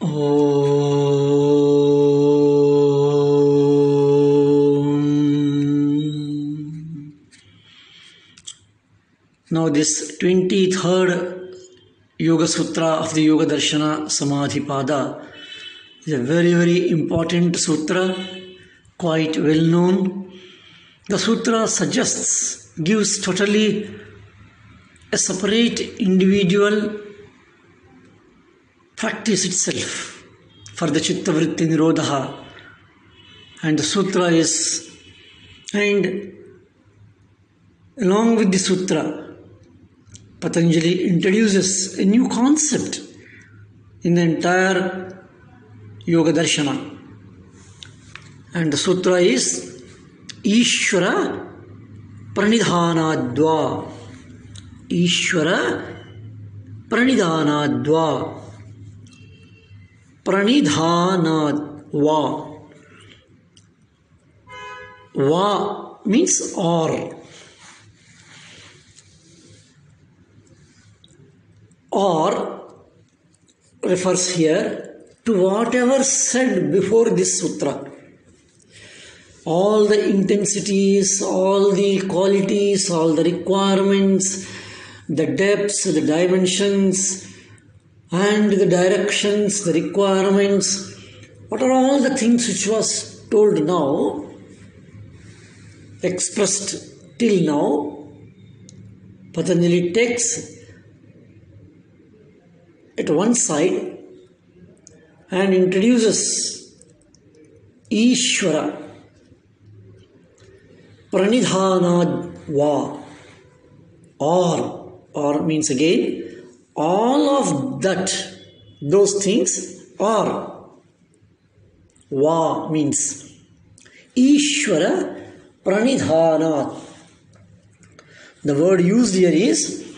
Now, this 23rd Yoga Sutra of the Yoga Darshana Samadhi Pada is a very, very important sutra, quite well known. The sutra suggests, gives totally a separate individual practice itself for the Chitta Vritti Nirodha. And the sutra is, and along with the sutra, Patanjali introduces a new concept in the entire Yoga Darshana. And the sutra is Ishvara Pranidhanadva. Ishvara Pranidhanadva. Pranidhanadva. Va means or. Or refers here to whatever said before this sutra. All the intensities, all the qualities, all the requirements, the depths, the dimensions, and the directions, the requirements. What are all the things which was told now, expressed till now? Patanjali takes at one side and introduces Ishvara Pranidhanadva or or means again all of that those things are va means. Ishvara Pranidhanat. The word used here is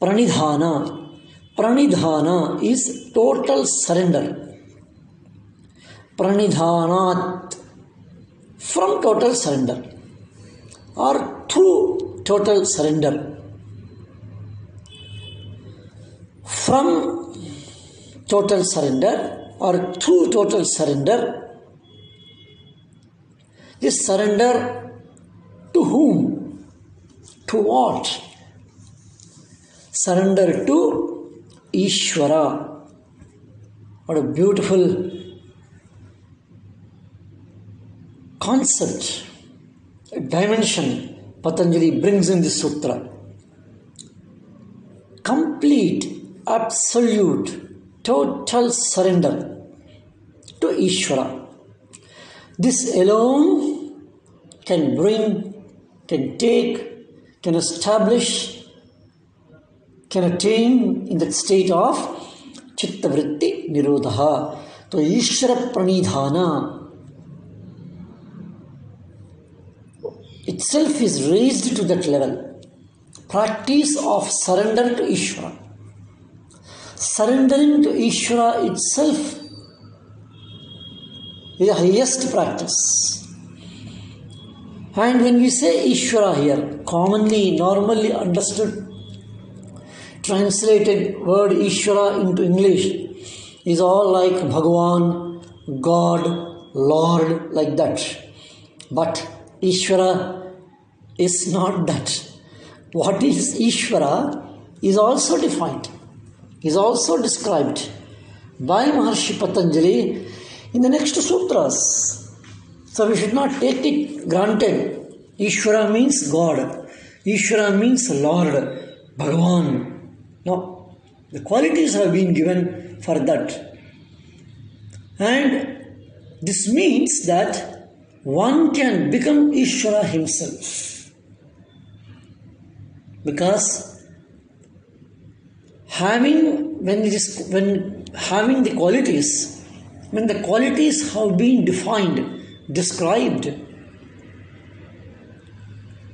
Pranidhana. Pranidhana is total surrender. Pranidhanat. From total surrender. Or through total surrender. From total surrender or through total surrender. This surrender to whom? To what? Surrender to Ishvara. What a beautiful concept, dimension Patanjali brings in this sutra. Complete, absolute, total surrender to Ishvara. This alone can bring, can take, can establish can attain in that state of chitta vritti nirodha. So Ishvara pranidhana itself is raised to that level. Practice of surrender to Ishvara. Surrendering to Ishvara itself is the highest practice. And when we say Ishvara here, commonly, normally understood translated word Ishvara into English is all like Bhagwan, God, Lord, like that. But Ishvara is not that. What is Ishvara is also defined, is also described by Maharshi Patanjali in the next sutras. So we should not take it granted. Ishvara means God. Ishvara means Lord, Bhagwan, no, the qualities have been given for that. And this means that one can become Ishvara himself. Because having when it is when having the qualities, when the qualities have been defined, described,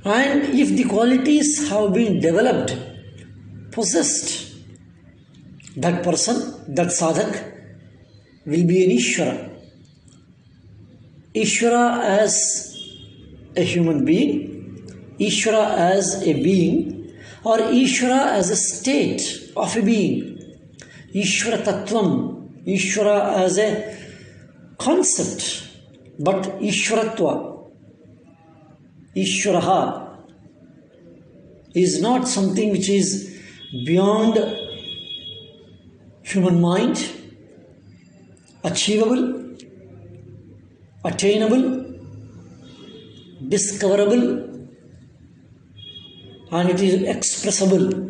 and if the qualities have been developed, possessed, that person, that sadhak, will be an Ishvara. Ishvara as a human being, Ishvara as a being, or Ishvara as a state of a being. Ishvara Tattvam, Ishvara as a concept, but Ishvaratva, Ishvaraha, is not something which is beyond human mind, achievable, attainable, discoverable, and it is expressible.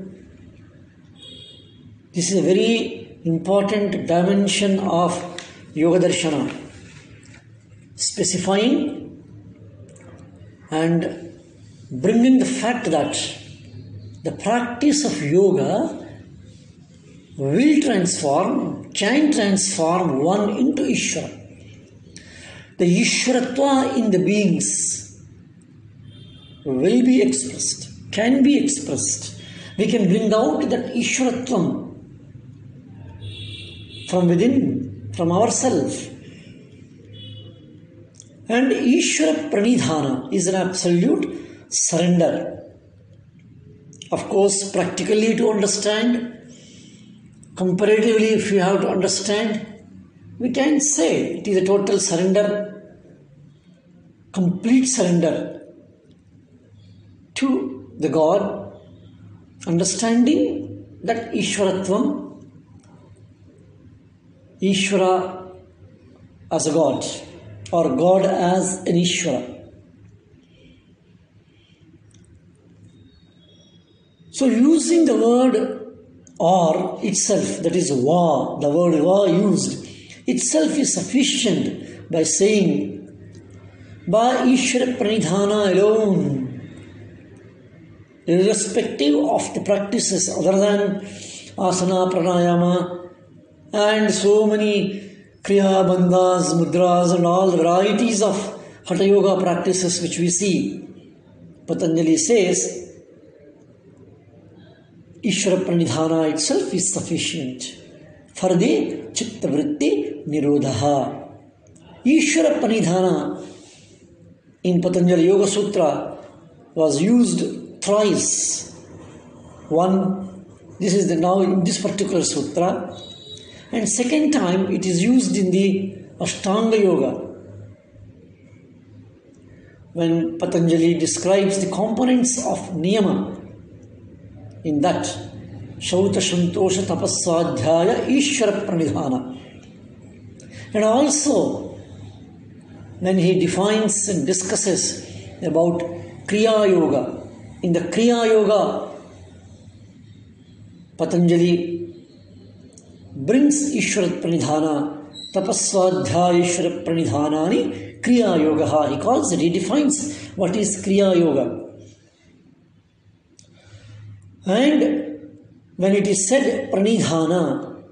This is a very important dimension of Yoga Darshana, specifying and bringing the fact that the practice of yoga will transform, can transform one into Ishvara. The Ishvaratva in the beings will be expressed, can be expressed. We can bring out that Ishvaratvam from within, from ourselves. And Ishvara Pranidhana is an absolute surrender. Of course, practically to understand, comparatively, if you have to understand, we can say it is a total surrender, complete surrender to the God, understanding that Ishwaratvam Ishvara as a God or God as an Ishvara. So, using the word or itself, that is va, the word va used, itself is sufficient by saying by Ishvara Pranidhana alone, irrespective of the practices other than asana, pranayama, and so many kriya bandhas, mudras, and all varieties of hatha yoga practices which we see. Patanjali says, Ishvara Pranidhana itself is sufficient for the Chitta Vritti Nirodha. Ishvara Pranidhana in Patanjali Yoga Sutra was used thrice. One, this is the now in this particular sutra, and second time it is used in the Ashtanga Yoga. When Patanjali describes the components of niyama, in that Shaucha Shantosha Tapaswadhyaya Ishvara Pranidhana. And also when he defines and discusses about Kriya Yoga, in the Kriya Yoga, Patanjali Pranidhanani, Kriya Yoga. He calls it, he defines what is Kriya Yoga. And when it is said Pranidhana,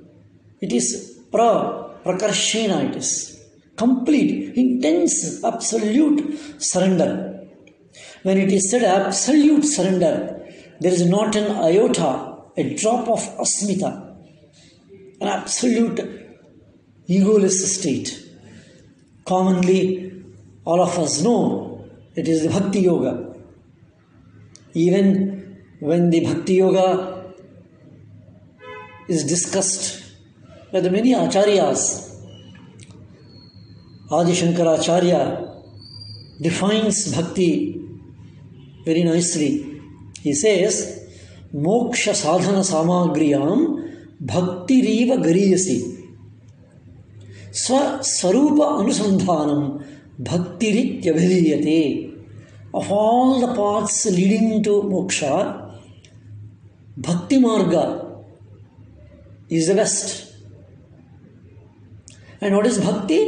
it is pra, prakarshena, it is complete, intense, absolute surrender. When it is said absolute surrender, there is not an iota, a drop of asmita an absolute egoless state. Commonly, all of us know it is the Bhakti Yoga. Even when the Bhakti Yoga is discussed by the many acharyas, Adi Shankaracharya defines bhakti very nicely. He says, Moksha sadhana samagriyam भक्तिरीव गरीयसी। स्वस्वरूप अनुसंधानम भक्तिरित्यभिधीयते। Of all the parts leading to moksha bhakti marga is the best and what is bhakti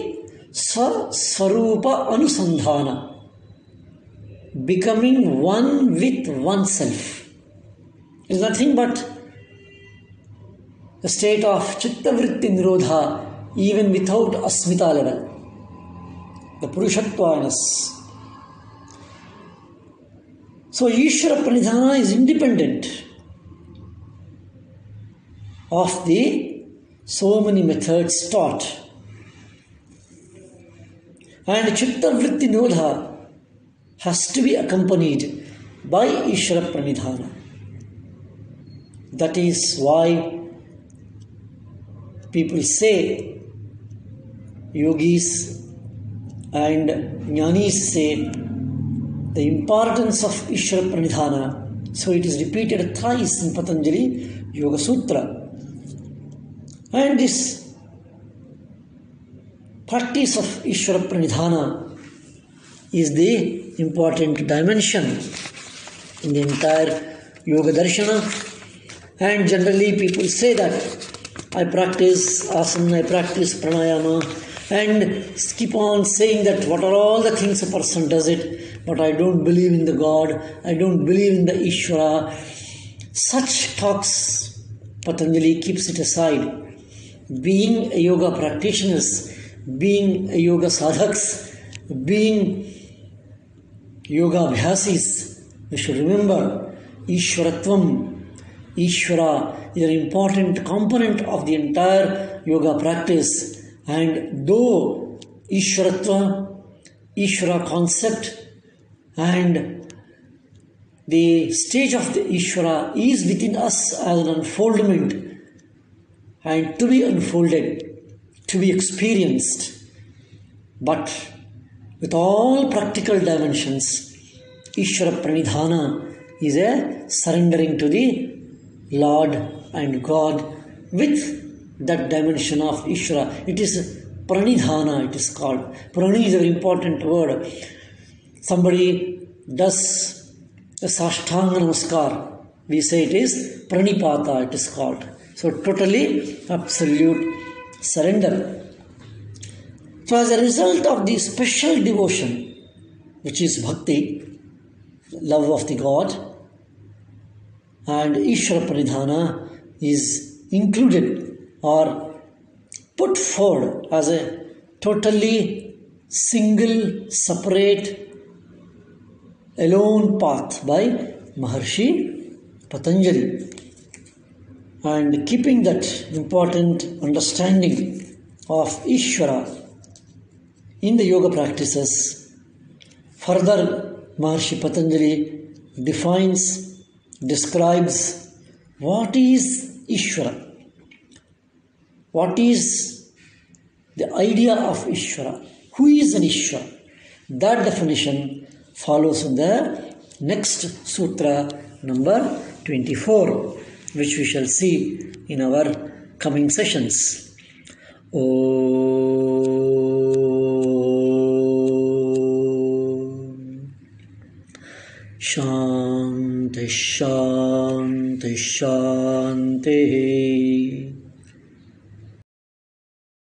स्वस्वरूप अनुसंधान। Becoming one with oneself is nothing but the state of chitta vritti nirodha even without asmita level. The purushatvanas. So Ishvara Pranidhana is independent of the so many methods taught. And Chitta Vritti has to be accompanied by Ishvara Pranidhana. That is why people say, yogis and jnanis say, the importance of Ishvara Pranidhana. So it is repeated thrice in Patanjali Yoga Sutra. And this practice of Ishvara Pranidhana is the important dimension in the entire Yoga Darshana. And generally, people say that I practice asana, I practice pranayama, and keep on saying that what are all the things a person does it, but I don't believe in the God, I don't believe in the Ishvara. Such talks, Patanjali keeps it aside. Being yoga practitioners, being a yoga sadhaks, being yoga abhyasis, we should remember Ishwaratvam. Ishvara is an important component of the entire yoga practice and though Ishwaratva, Ishvara concept and the stage of the Ishvara is within us as an unfoldment and to be unfolded, to be experienced. But with all practical dimensions, Ishvara Pranidhana is a surrendering to the Lord and God with that dimension of Ishvara. It is pranidhana, it is called. Prani is a very important word. Somebody does a sashtanga namaskar. We say it is pranipata, it is called. So totally absolute surrender. So as a result of the special devotion, which is bhakti, love of the God, and Ishvara Pranidhana is included or put forward as a totally single, separate, alone path by Maharshi Patanjali. And keeping that important understanding of Ishvara in the yoga practices, further Maharshi Patanjali defines, describes what is Ishvara, what is the idea of Ishvara, who is an Ishvara. That definition follows in the next sutra number 24, which we shall see in our coming sessions. Om. Shanti. शान्तिः